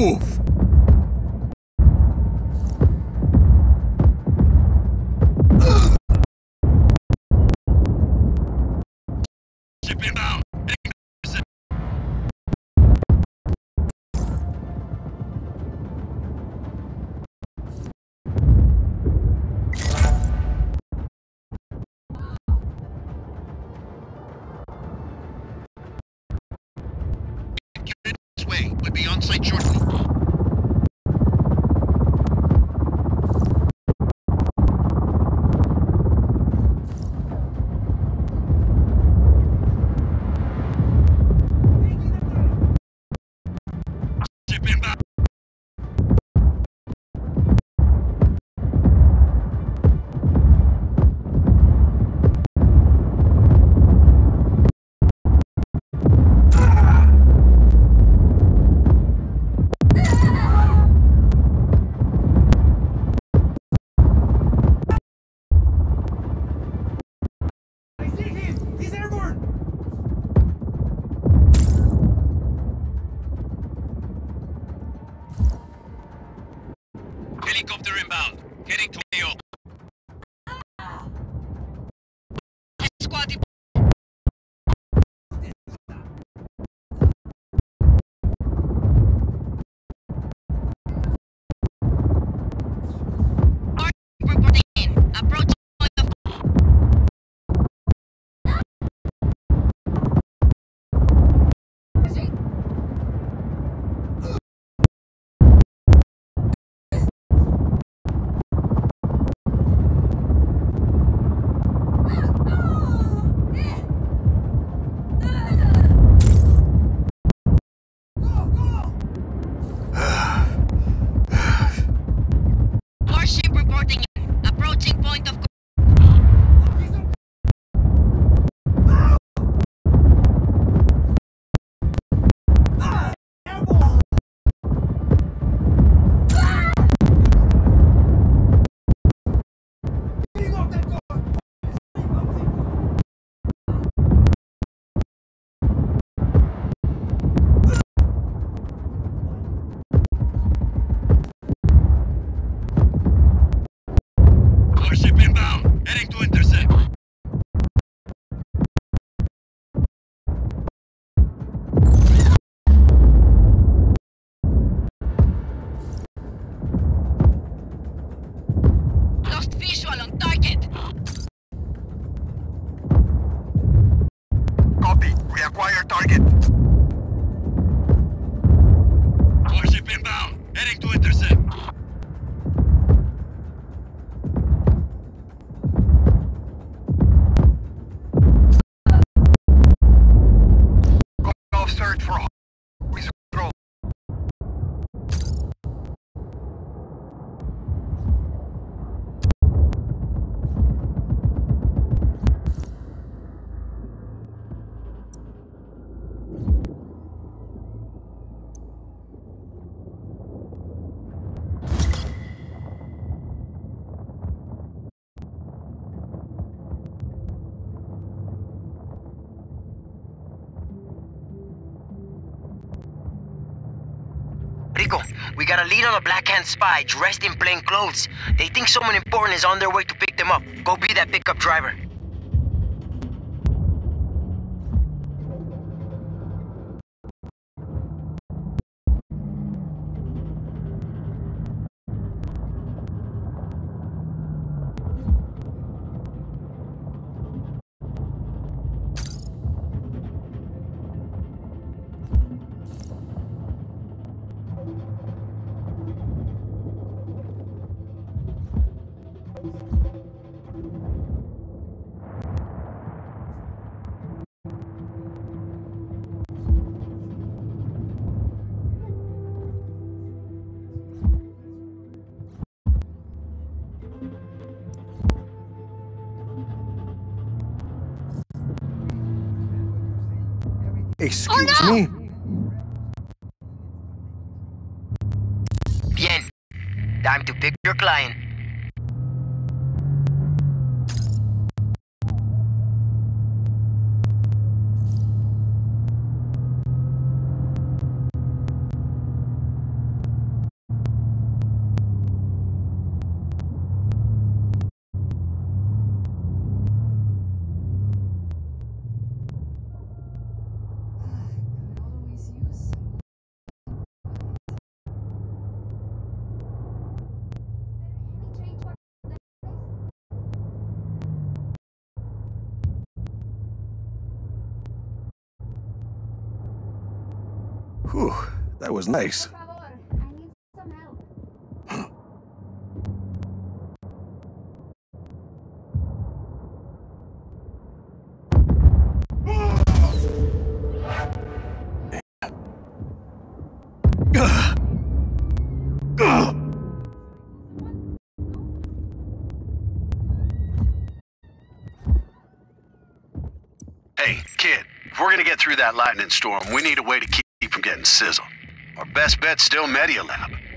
Move! Warship inbound. Heading to intercept. lost visual on target. Copy. We acquire target. We got a lead on a Black Hand spy dressed in plain clothes. They think someone important is on their way to pick them up. Go be that pickup driver. Excuse oh, me? Bien. Time to pick your client. Whew, that was nice. Por favor, I need some help. Hey, kid, if we're gonna get through that lightning storm, we need a way to keep from getting sizzled. Our best bet's still Medialab.